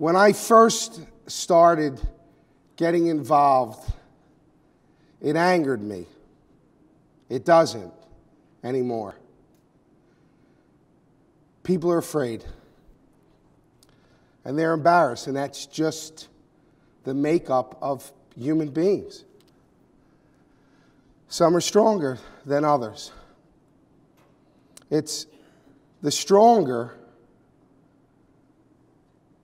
When I first started getting involved, it angered me. It doesn't anymore. People are afraid and they're embarrassed, and that's just the makeup of human beings. Some are stronger than others. It's the stronger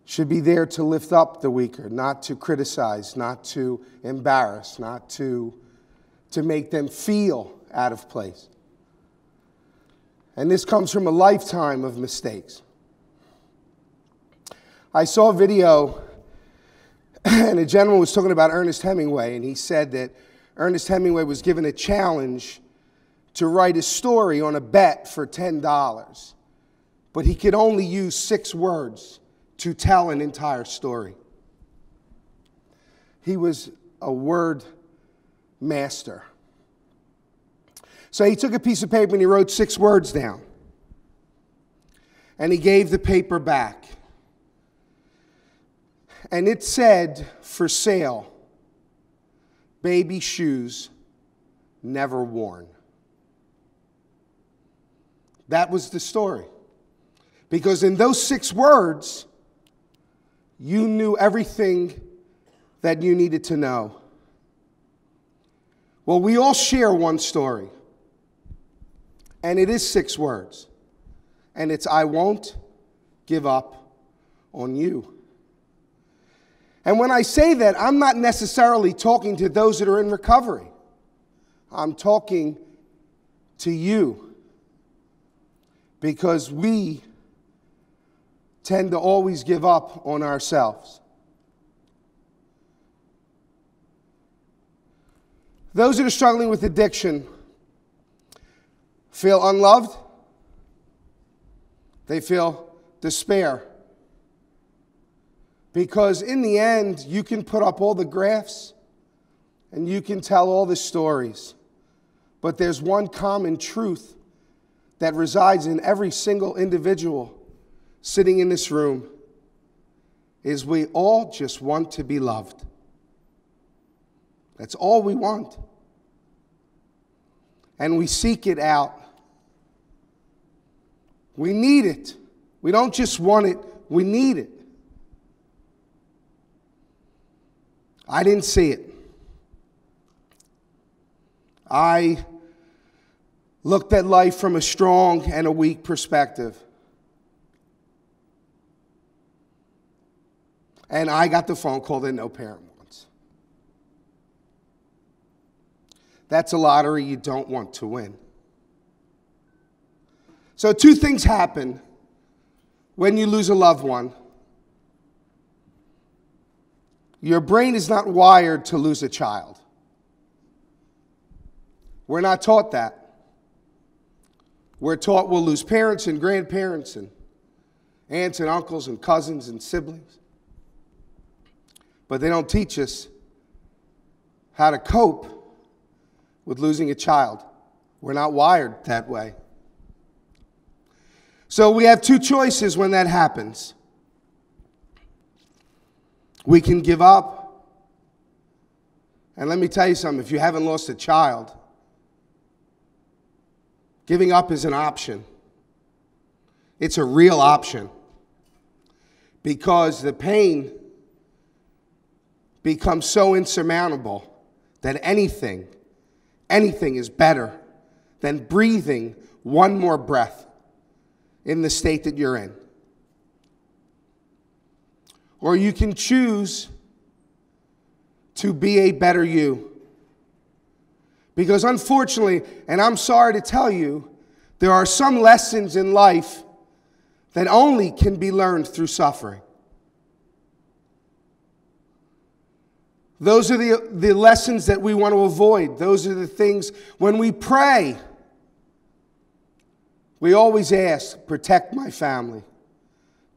should be there to lift up the weaker, not to criticize, not to embarrass, not to, to make them feel out of place. And this comes from a lifetime of mistakes. I saw a video, and a gentleman was talking about Ernest Hemingway, and he said that Ernest Hemingway was given a challenge to write a story on a bet for $10, but he could only use six words to tell an entire story. He was a word master. So he took a piece of paper and he wrote six words down. And he gave the paper back and it said, for sale, baby shoes never worn. That was the story. Because in those six words, you knew everything that you needed to know. Well, we all share one story, and it is six words. And it's, I won't give up on you. And when I say that, I'm not necessarily talking to those that are in recovery. I'm talking to you because we tend to always give up on ourselves. Those that are struggling with addiction feel unloved, they feel despair. Because in the end, you can put up all the graphs and you can tell all the stories. But there's one common truth that resides in every single individual sitting in this room is we all just want to be loved. That's all we want. And we seek it out. We need it. We don't just want it, we need it. I didn't see it. I looked at life from a strong and a weak perspective. And I got the phone call that no parent wants. That's a lottery you don't want to win. So, two things happen when you lose a loved one. Your brain is not wired to lose a child. We're not taught that. We're taught we'll lose parents and grandparents and aunts and uncles and cousins and siblings. But they don't teach us how to cope with losing a child. We're not wired that way. So we have two choices when that happens. We can give up. And let me tell you something if you haven't lost a child, giving up is an option. It's a real option because the pain becomes so insurmountable that anything, anything is better than breathing one more breath in the state that you're in. Or you can choose to be a better you. Because unfortunately, and I'm sorry to tell you, there are some lessons in life that only can be learned through suffering. Those are the, the lessons that we want to avoid. Those are the things when we pray, we always ask, protect my family,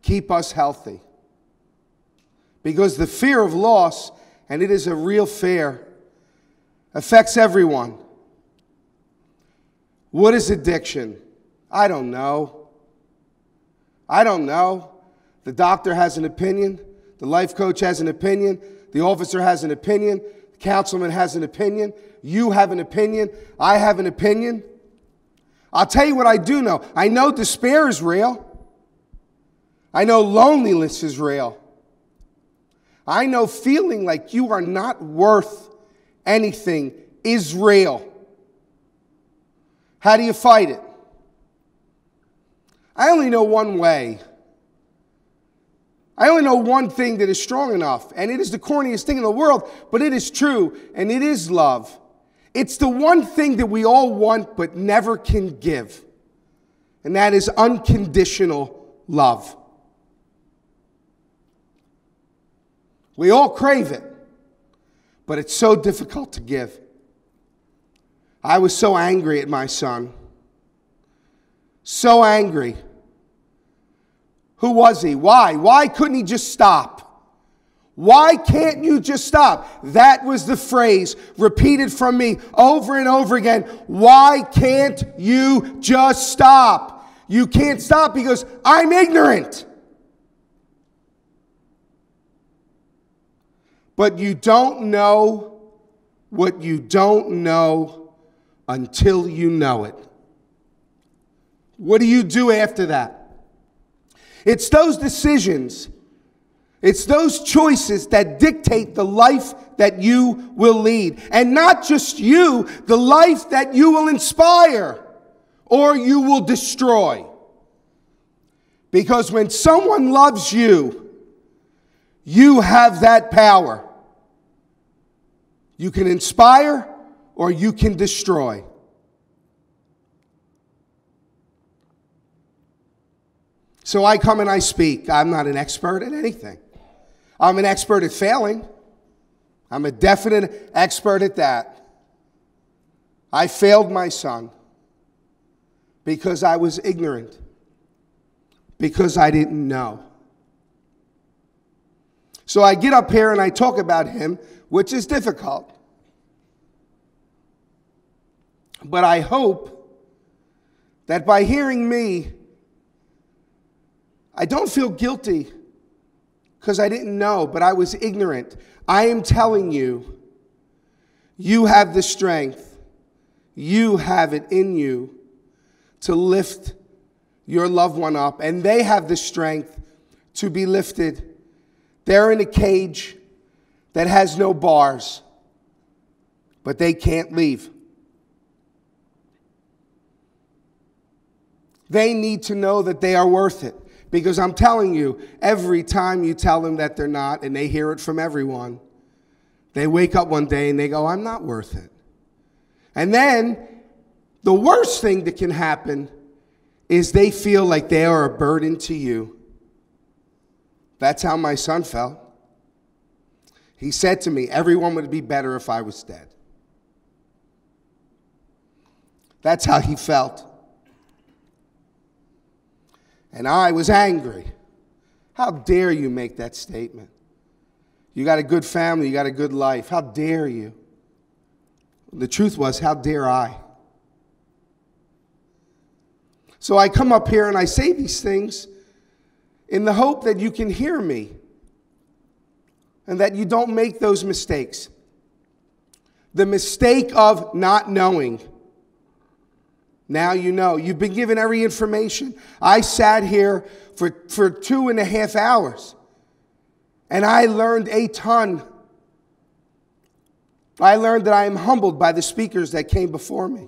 keep us healthy. Because the fear of loss, and it is a real fear, affects everyone. What is addiction? I don't know. I don't know. The doctor has an opinion. The life coach has an opinion. The officer has an opinion. The councilman has an opinion. You have an opinion. I have an opinion. I'll tell you what I do know. I know despair is real. I know loneliness is real. I know feeling like you are not worth anything is real. How do you fight it? I only know one way. I only know one thing that is strong enough, and it is the corniest thing in the world, but it is true, and it is love. It's the one thing that we all want but never can give, and that is unconditional love. We all crave it, but it's so difficult to give. I was so angry at my son. So angry. Who was he? Why? Why couldn't he just stop? Why can't you just stop? That was the phrase repeated from me over and over again. Why can't you just stop? You can't stop because I'm ignorant. But you don't know what you don't know until you know it. What do you do after that? It's those decisions, it's those choices that dictate the life that you will lead. And not just you, the life that you will inspire or you will destroy. Because when someone loves you, you have that power. You can inspire or you can destroy. So I come and I speak. I'm not an expert at anything. I'm an expert at failing. I'm a definite expert at that. I failed my son because I was ignorant, because I didn't know. So I get up here and I talk about him, which is difficult. But I hope that by hearing me, I don't feel guilty because I didn't know, but I was ignorant. I am telling you, you have the strength, you have it in you to lift your loved one up, and they have the strength to be lifted. They're in a cage that has no bars, but they can't leave. They need to know that they are worth it. Because I'm telling you, every time you tell them that they're not, and they hear it from everyone, they wake up one day and they go, I'm not worth it. And then the worst thing that can happen is they feel like they are a burden to you. That's how my son felt. He said to me, Everyone would be better if I was dead. That's how he felt. And I was angry. How dare you make that statement? You got a good family, you got a good life. How dare you? The truth was, how dare I? So I come up here and I say these things in the hope that you can hear me and that you don't make those mistakes. The mistake of not knowing. Now you know. You've been given every information. I sat here for, for two and a half hours and I learned a ton. I learned that I am humbled by the speakers that came before me.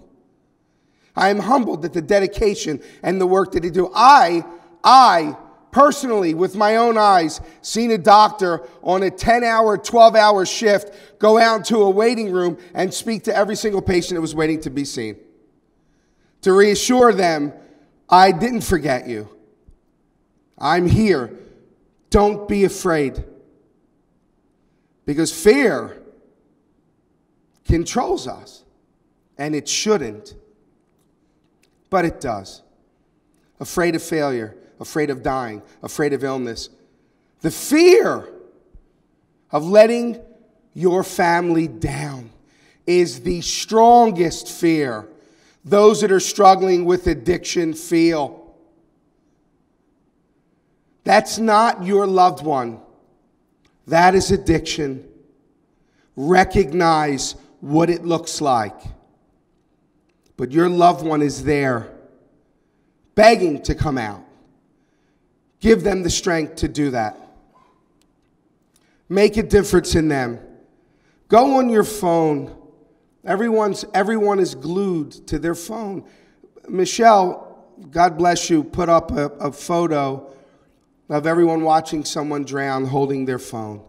I am humbled at the dedication and the work that they do. I, I personally, with my own eyes, seen a doctor on a 10 hour, 12 hour shift go out to a waiting room and speak to every single patient that was waiting to be seen to reassure them, I didn't forget you. I'm here. Don't be afraid. Because fear controls us, and it shouldn't, but it does. Afraid of failure, afraid of dying, afraid of illness. The fear of letting your family down is the strongest fear those that are struggling with addiction feel. That's not your loved one. That is addiction. Recognize what it looks like. But your loved one is there begging to come out. Give them the strength to do that. Make a difference in them. Go on your phone. Everyone's, everyone is glued to their phone. Michelle, God bless you, put up a, a photo of everyone watching someone drown holding their phone.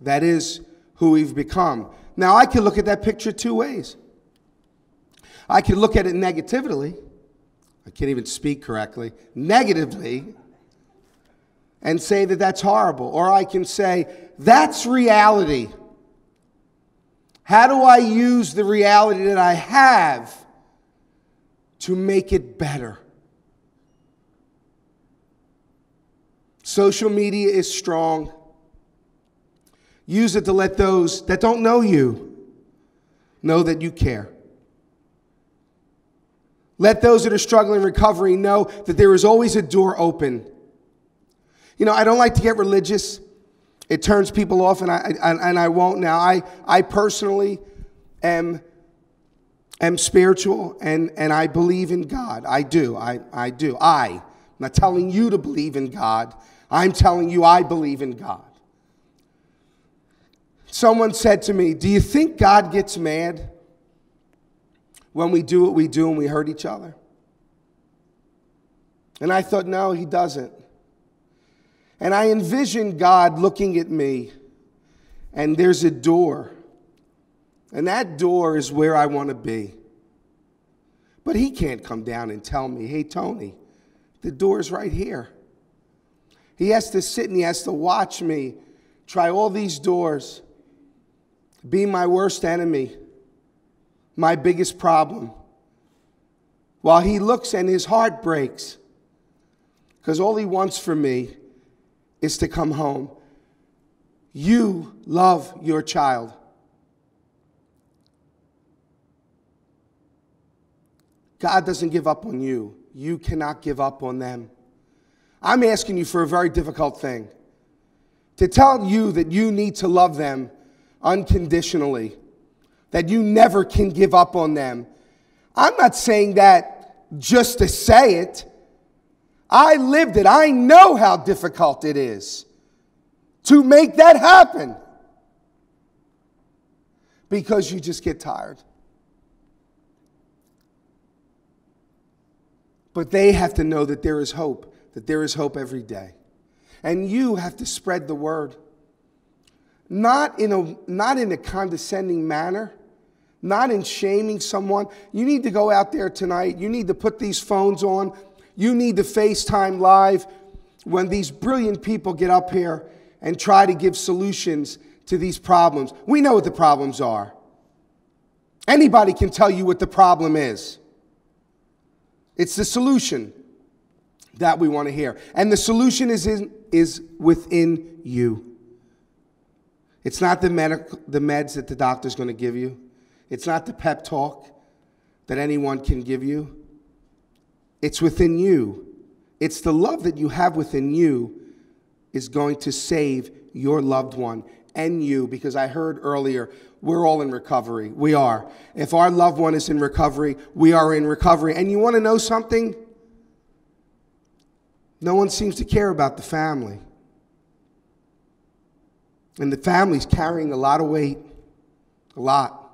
That is who we've become. Now, I can look at that picture two ways. I can look at it negatively. I can't even speak correctly. Negatively. And say that that's horrible. Or I can say, that's reality. How do I use the reality that I have to make it better? Social media is strong. Use it to let those that don't know you know that you care. Let those that are struggling in recovery know that there is always a door open. You know, I don't like to get religious. It turns people off, and I, and I won't now. I, I personally am, am spiritual, and, and I believe in God. I do. I, I do. I. I'm not telling you to believe in God. I'm telling you I believe in God. Someone said to me, Do you think God gets mad when we do what we do and we hurt each other? And I thought, No, he doesn't. And I envision God looking at me, and there's a door. And that door is where I want to be. But he can't come down and tell me, Hey, Tony, the door's right here. He has to sit and he has to watch me try all these doors be my worst enemy, my biggest problem. While he looks and his heart breaks, because all he wants for me is to come home. You love your child. God doesn't give up on you. You cannot give up on them. I'm asking you for a very difficult thing to tell you that you need to love them unconditionally, that you never can give up on them. I'm not saying that just to say it. I lived it. I know how difficult it is to make that happen because you just get tired. But they have to know that there is hope, that there is hope every day. And you have to spread the word not in a, not in a condescending manner, not in shaming someone. You need to go out there tonight. You need to put these phones on. You need to FaceTime live when these brilliant people get up here and try to give solutions to these problems. We know what the problems are. Anybody can tell you what the problem is. It's the solution that we want to hear. And the solution is, in, is within you. It's not the, medical, the meds that the doctor's going to give you. It's not the pep talk that anyone can give you. It's within you. It's the love that you have within you is going to save your loved one and you because I heard earlier we're all in recovery. We are. If our loved one is in recovery, we are in recovery. And you want to know something? No one seems to care about the family. And the family's carrying a lot of weight. A lot.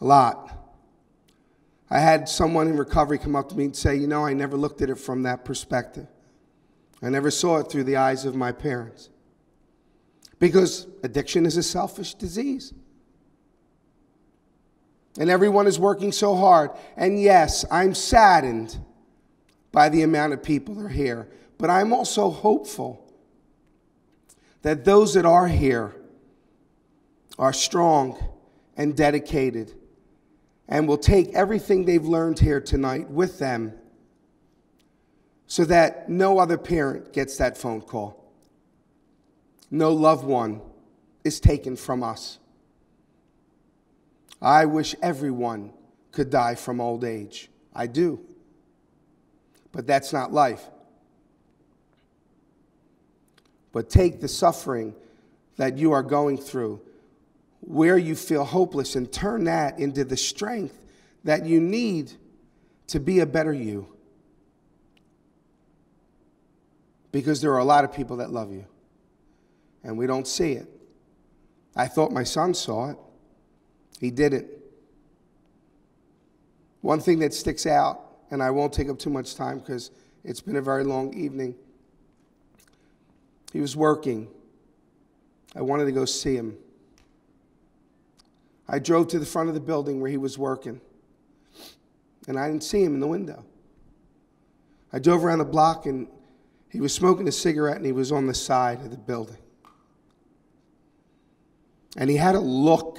A lot. I had someone in recovery come up to me and say, You know, I never looked at it from that perspective. I never saw it through the eyes of my parents. Because addiction is a selfish disease. And everyone is working so hard. And yes, I'm saddened by the amount of people that are here, but I'm also hopeful that those that are here are strong and dedicated and will take everything they've learned here tonight with them so that no other parent gets that phone call. No loved one is taken from us. I wish everyone could die from old age. I do. But that's not life. but take the suffering that you are going through, where you feel hopeless, and turn that into the strength that you need to be a better you. Because there are a lot of people that love you, and we don't see it. I thought my son saw it, he didn't. One thing that sticks out, and I won't take up too much time because it's been a very long evening. He was working. I wanted to go see him. I drove to the front of the building where he was working, and I didn't see him in the window. I drove around the block, and he was smoking a cigarette, and he was on the side of the building. And he had a look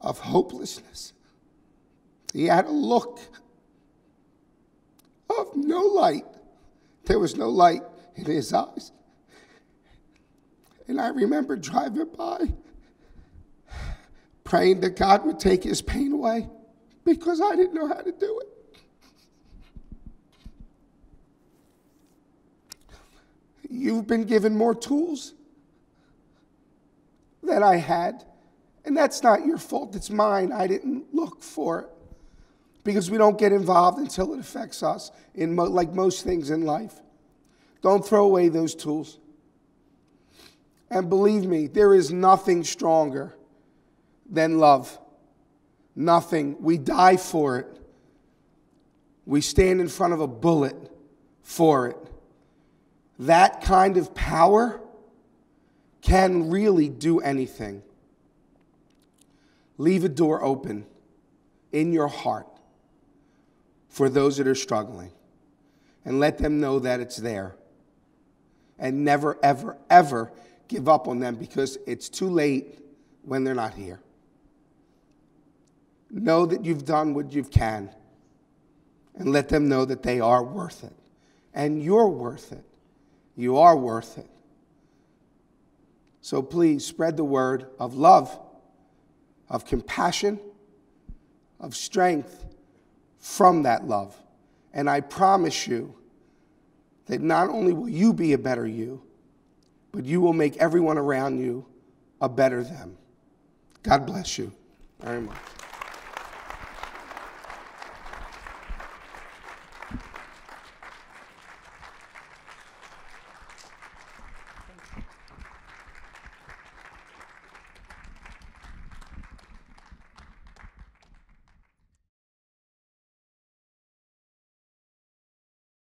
of hopelessness. He had a look of no light. There was no light in his eyes. And I remember driving by, praying that God would take his pain away because I didn't know how to do it. You've been given more tools than I had. And that's not your fault, it's mine. I didn't look for it because we don't get involved until it affects us, in mo- like most things in life. Don't throw away those tools. And believe me, there is nothing stronger than love. Nothing. We die for it. We stand in front of a bullet for it. That kind of power can really do anything. Leave a door open in your heart for those that are struggling and let them know that it's there. And never, ever, ever give up on them because it's too late when they're not here. Know that you've done what you can and let them know that they are worth it. And you're worth it. You are worth it. So please spread the word of love, of compassion, of strength from that love. And I promise you that not only will you be a better you, but you will make everyone around you a better them. God bless you very much.